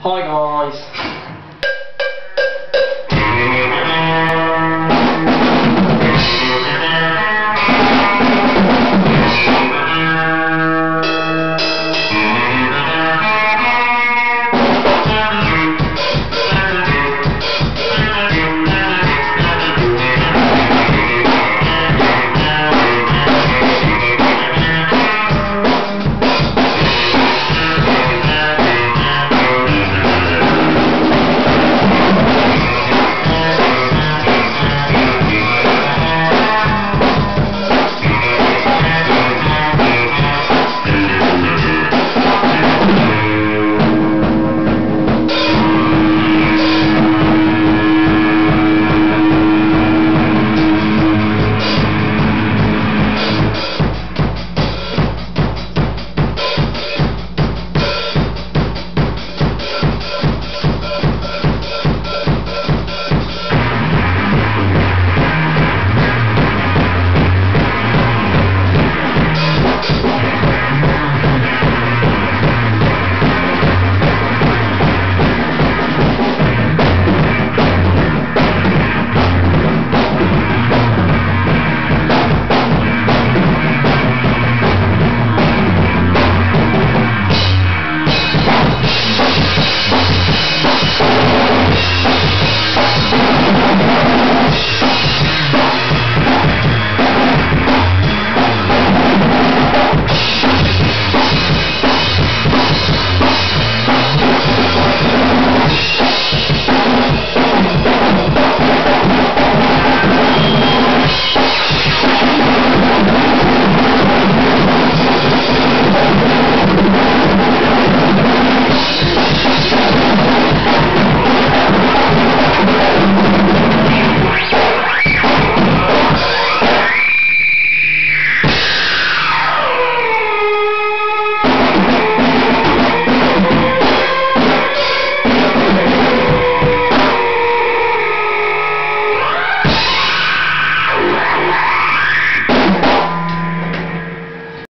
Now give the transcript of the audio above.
Hi guys.